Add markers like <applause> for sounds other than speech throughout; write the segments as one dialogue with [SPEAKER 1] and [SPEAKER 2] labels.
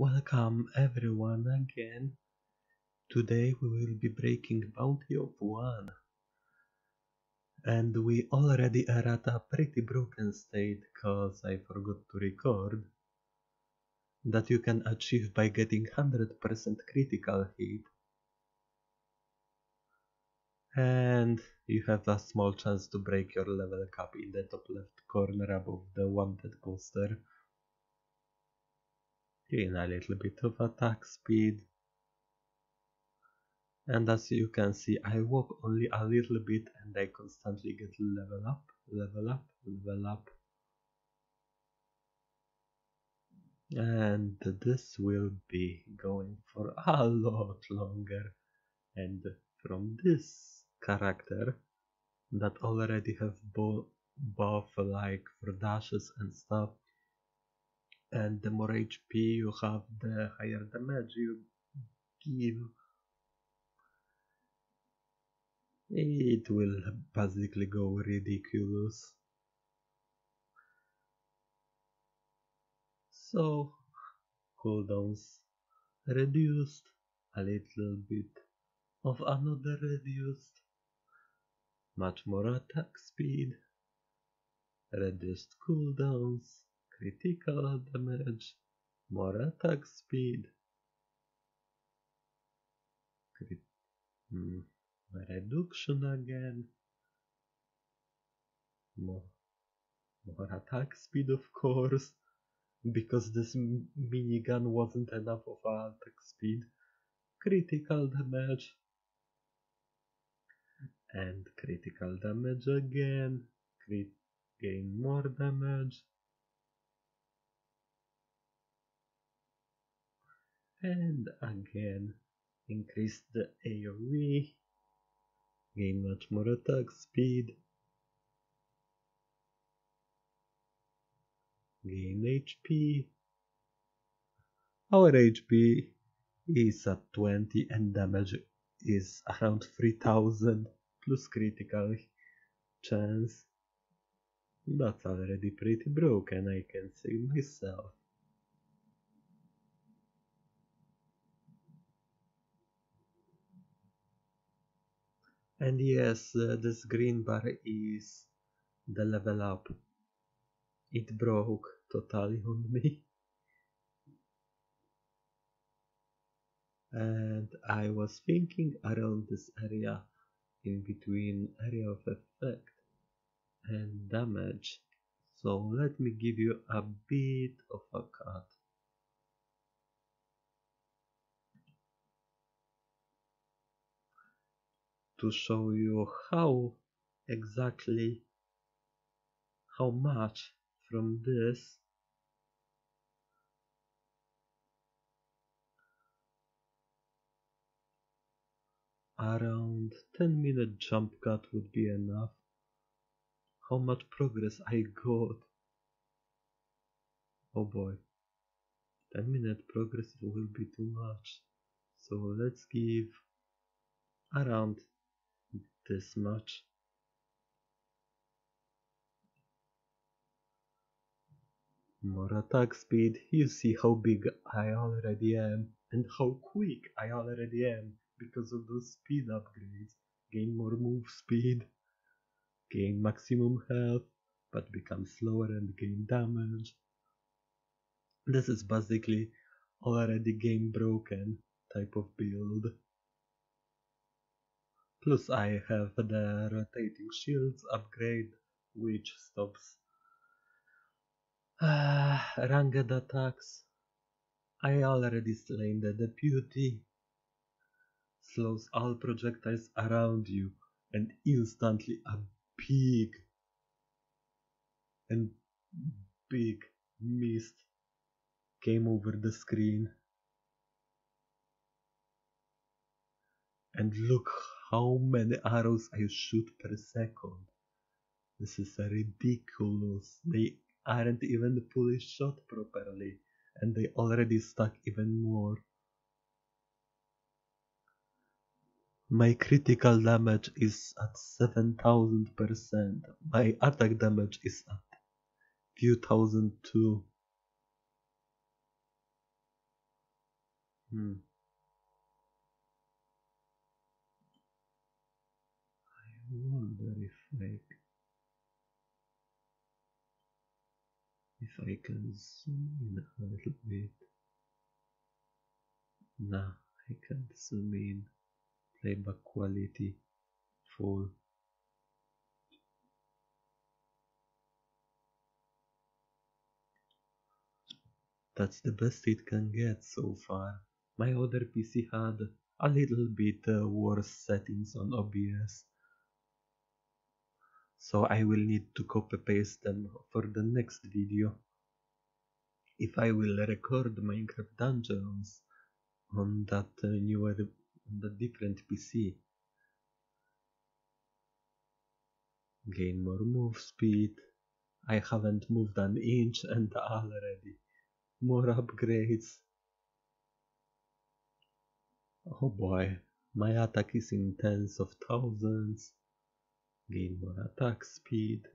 [SPEAKER 1] Welcome everyone again. Today we will be breaking Bounty of One. And we already are at a pretty broken state cause I forgot to record that you can achieve by getting 100% critical hit. And you have a small chance to break your level cap in the top left corner above the wanted poster. Gain a little bit of attack speed. And as you can see, I walk only a little bit and I constantly get level up, level up, level up. And this will be going for a lot longer. And from this character that already have both buff like for dashes and stuff, and the more HP you have, the higher damage you give. It will basically go ridiculous. So, cooldowns reduced, a little bit of another reduced, much more attack speed, reduced cooldowns, critical damage, more attack speed, crit mm, reduction again, more, more attack speed of course, because this minigun wasn't enough of attack speed, critical damage, and critical damage again, crit gain more damage, and again increase the AoE, gain much more attack speed, gain HP. Our HP is at 20 and damage is around 3000 plus critical chance. That's already pretty broken, I can say myself. And yes, uh, this green bar is the level up. It broke totally <laughs> on me. And I was thinking around this area in between area of effect and damage. So let me give you a bit of a cut. To show you how exactly how much from this around 10 minute jump cut would be enough. How much progress I got. Oh boy. 10 minute progress will be too much. So let's give around this much. More attack speed, you see how big I already am and how quick I already am because of those speed upgrades. Gain more move speed, gain maximum health, but become slower and gain damage. This is basically already game broken type of build. Plus I have the rotating shields upgrade which stops uh, ranged attacks. I already slain the deputy. Slows all projectiles around you and instantly a big and big mist came over the screen. And look how many arrows I shoot per second. This is ridiculous. They aren't even fully shot properly and they already stuck even more. My critical damage is at 7000%. My attack damage is at few thousand too. Hmm. Wonder if I if I can zoom in a little bit. Nah, I can't zoom in. Playback quality full. That's the best it can get so far. My other PC had a little bit uh, worse settings on OBS. So I will need to copy paste them for the next video. If I will record Minecraft Dungeons on that uh, newer, on the different PC. Gain more move speed. I haven't moved an inch and already more upgrades. Oh boy, my attack is in tens of thousands. Gain more attack speed.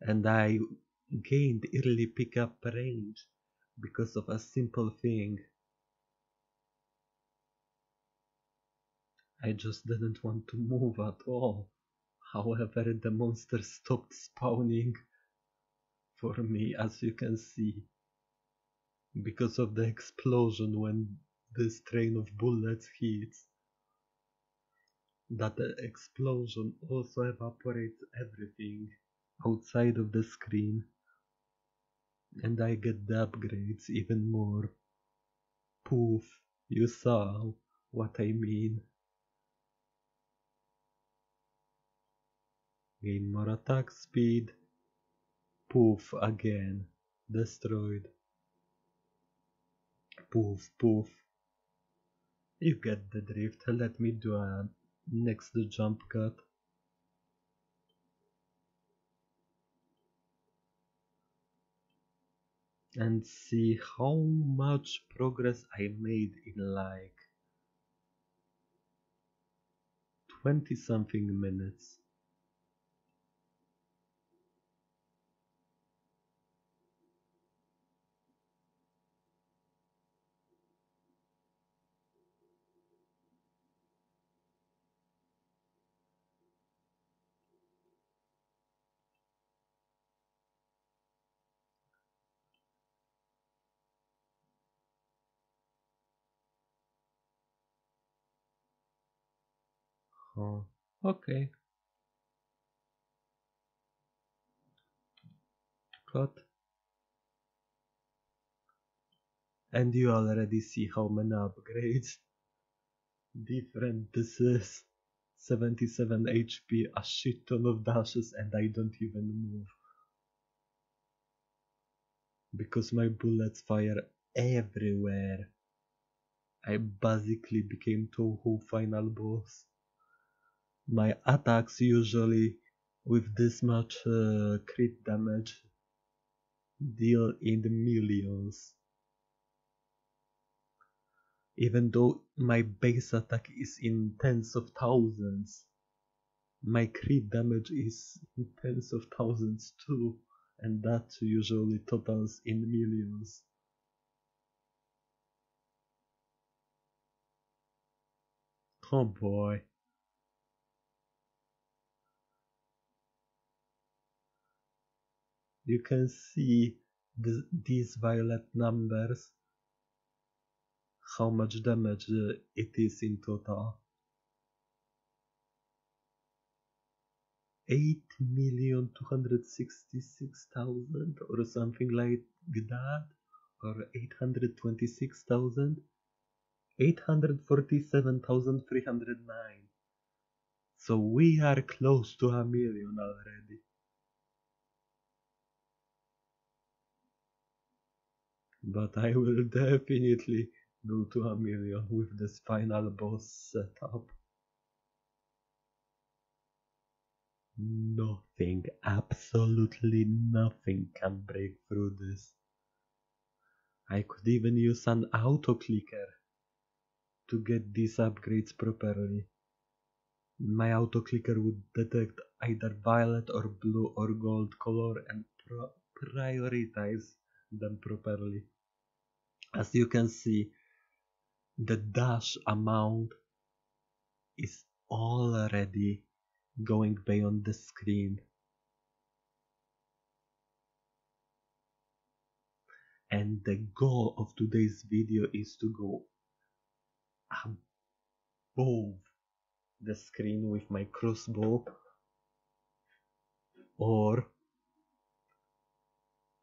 [SPEAKER 1] And I gained early pickup range because of a simple thing. I just didn't want to move at all. However, the monster stopped spawning for me, as you can see because of the explosion when this train of bullets hits. That the explosion also evaporates everything outside of the screen and I get the upgrades even more. Poof, you saw what I mean. Gain more attack speed. Poof again, destroyed. Poof, poof. You get the drift. Let me do a next the jump cut. And see how much progress I made in like 20 something minutes. Oh, okay. Cut. And you already see how many upgrades. Different this is. 77 HP, a shit ton of dashes and I don't even move. Because my bullets fire everywhere. I basically became Touhou final boss my attacks usually with this much uh, crit damage deal in the millions. Even though my base attack is in tens of thousands, my crit damage is in tens of thousands too, and that usually totals in millions. Oh boy. You can see the, these violet numbers how much damage uh, it is in total. 8,266,000 or something like that or 826,000 847,309 so we are close to a million already but I will definitely go to a million with this final boss setup. Nothing, absolutely nothing can break through this. I could even use an auto clicker to get these upgrades properly. My auto clicker would detect either violet or blue or gold color and prioritize them properly as you can see the dash amount is already going beyond the screen. And the goal of today's video is to go above the screen with my crossbow or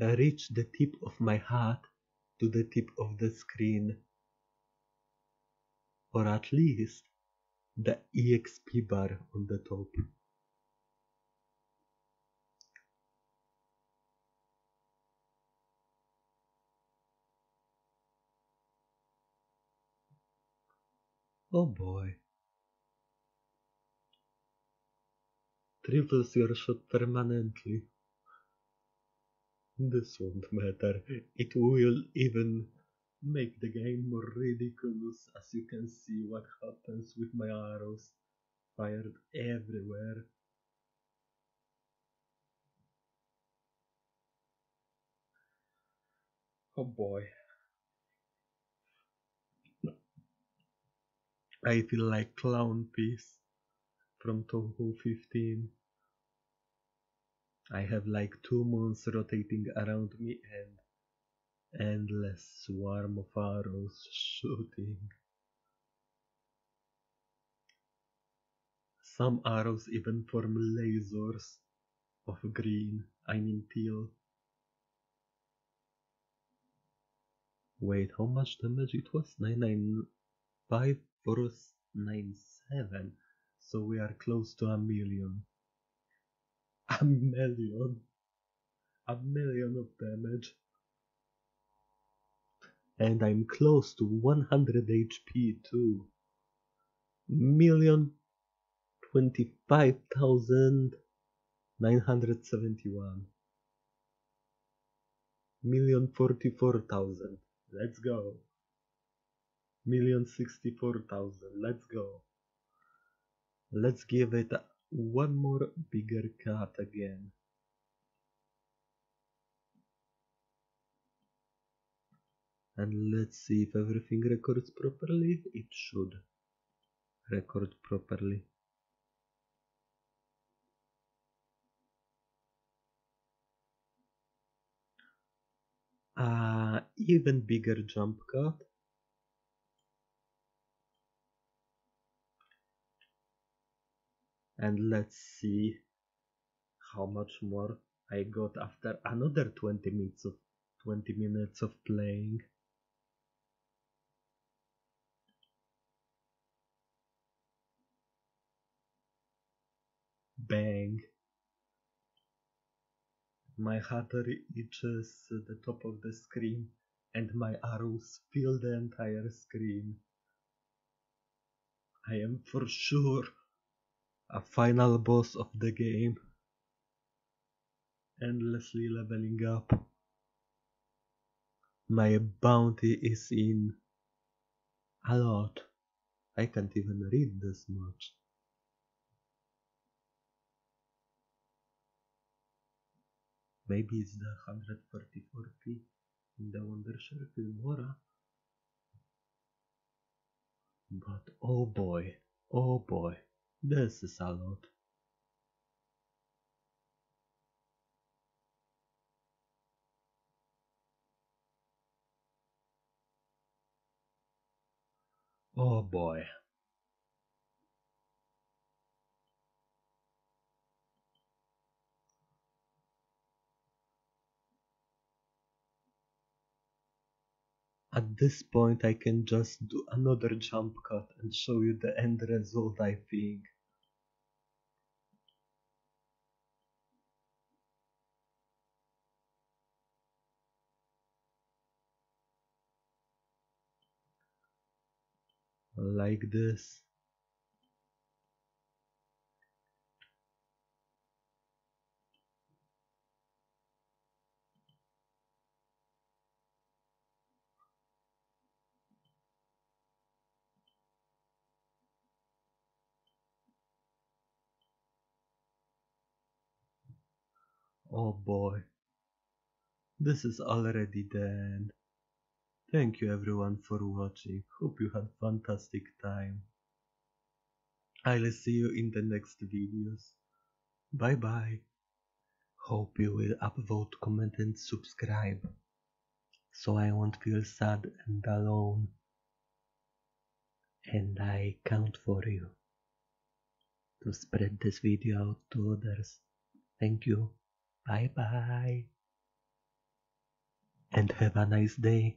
[SPEAKER 1] reach the tip of my hat to the tip of the screen or at least the exp bar on the top. Oh boy. Triples your shot permanently. This won't matter. It will even make the game more ridiculous as you can see what happens with my arrows fired everywhere. Oh boy. I feel like Clownpiece from Touhou 15. I have like two moons rotating around me and endless swarm of arrows shooting. Some arrows even form lasers of green, I mean teal. Wait, how much damage it was? 995 497. So we are close to a million. <laughs> A million. A million of damage. And I'm close to 100 HP too. Million twenty-five thousand nine hundred seventy-one. Million forty-four thousand. Let's go. Million sixty-four thousand. Let's go. Let's give it one more bigger cut again. And let's see if everything records properly. It should record properly. Uh, even bigger jump cut. And let's see how much more I got after another 20 minutes of 20 minutes of playing. Bang. My heart reaches the top of the screen and my arrows fill the entire screen. I am for sure a final boss of the game. Endlessly leveling up. My bounty is in a lot. I can't even read this much. Maybe it's the 144p in the Wondershare Filmora. But oh boy, oh boy, this is a lot. Oh boy. At this point I can just do another jump cut and show you the end result I think. Like this. Oh boy. This is already end. Thank you everyone for watching. Hope you had fantastic time. I'll see you in the next videos. Bye bye. Hope you will upvote, comment and subscribe. So I won't feel sad and alone. And I count for you to spread this video out to others. Thank you. Bye bye. And have a nice day.